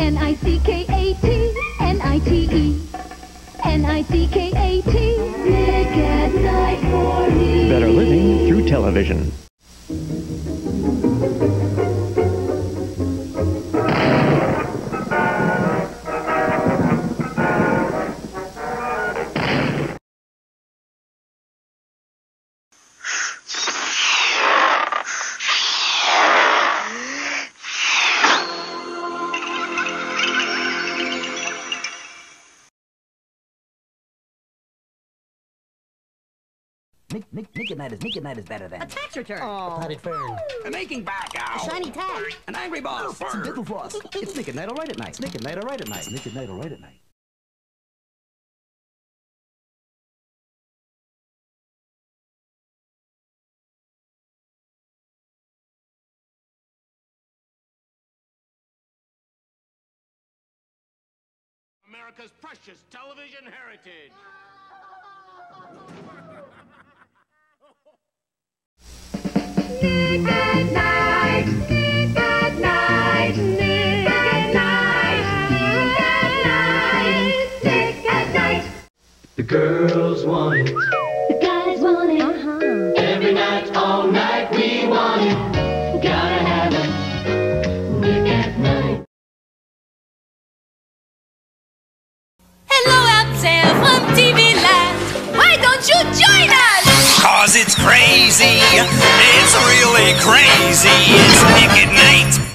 N-I-C-K-A-T, N-I-T-E. N-I-C-K-A-T, Nick at Nite for me. Better living through television. Nick, Nick, Nick at Nite is Nick at Nite is better than A tax return. Oh. Potted fern. A making back A shiny tag. An angry boss. Some dental floss. It's Nick at Nite, all right at night. Nick at Nite, all right at night. Nick at Nite, all right at night. America's precious television heritage. Nick at Nite, Nick at Nite, Nick at Nite, Nick at Nite, Nick at Nite. The girls want it. The guys want it. Uh-huh. Every night, all night, we want it. Gotta have it. Nick at Nite. Hello out there from TV Land. Why don't you join us? Cause it's crazy. It's really crazy. It's Nick at Nite.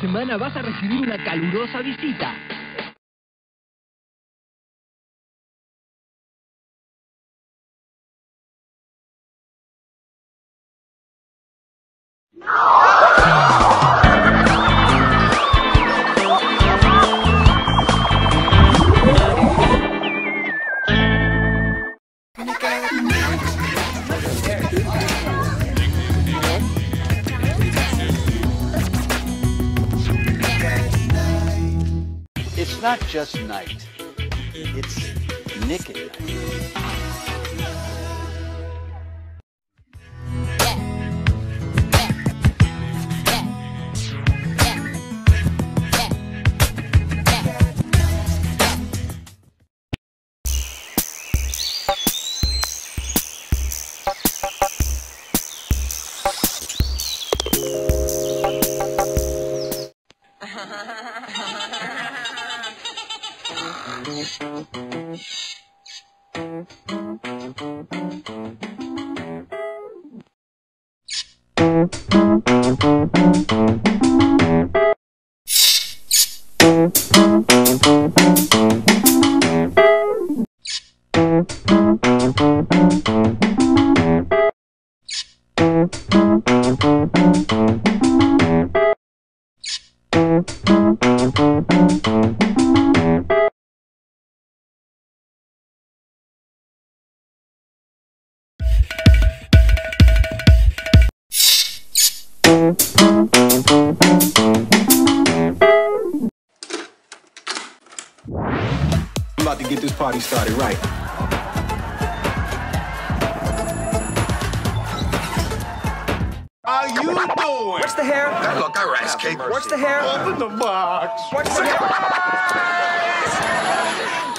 Semana vas a recibir una calurosa visita. Not just night. It's Nick at night. I'm about to get this party started right. How you doing? What's the hair? Now look, I rise, Kate. What's the hair? Open the box. What's the hair?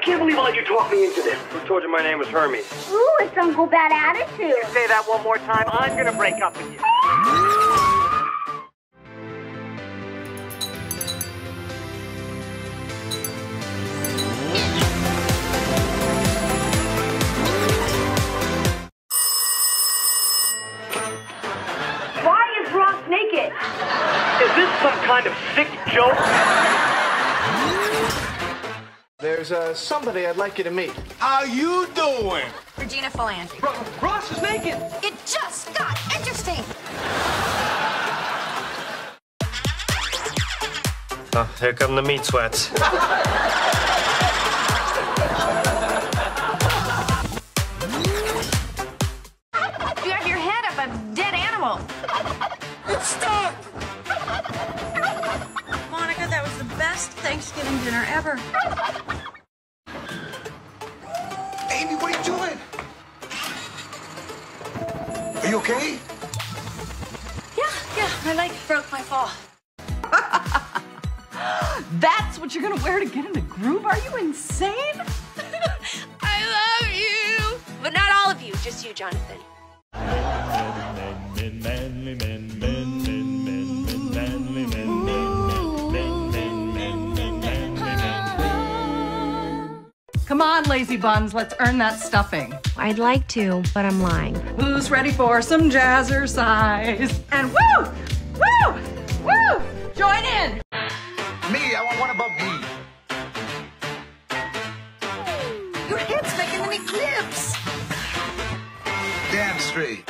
can't believe I let you talk me into this. Who told you my name was Hermes? Ooh, it's Uncle Bad Attitude. You Say that one more time. I'm gonna break up with you. Uh, somebody I'd like you to meet. How you doing? Regina Phalange. Ross is naked. It just got interesting. Oh, here come the meat sweats. Amy, what are you doing? Are you okay? Yeah, yeah, my leg broke my fall. That's what you're gonna wear to get in the groove? Are you insane? I love you! But not all of you, just you, Jonathan. Come on, lazy buns, let's earn that stuffing. I'd like to, but I'm lying. Who's ready for some jazzercise? And woo! Woo! Woo! Join in! Me, I want one above me. Your head's making an eclipse. Damn straight.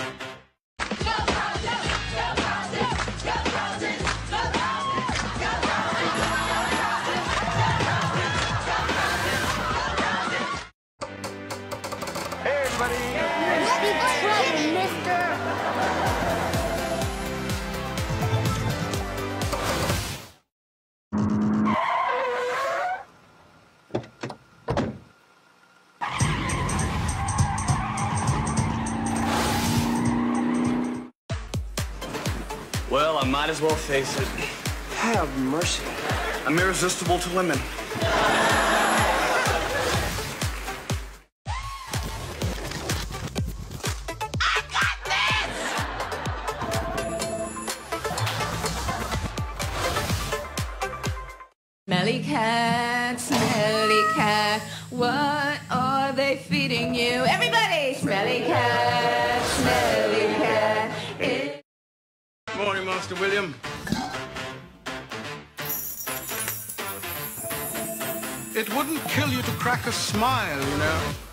Hey, everybody. Trouble, mister. Well, I might as well face it. Have mercy. I'm irresistible to women. Cat, smelly cat, what are they feeding you? Everybody! Smelly cat, smelly cat. It- Morning, Master William. It wouldn't kill you to crack a smile, you know.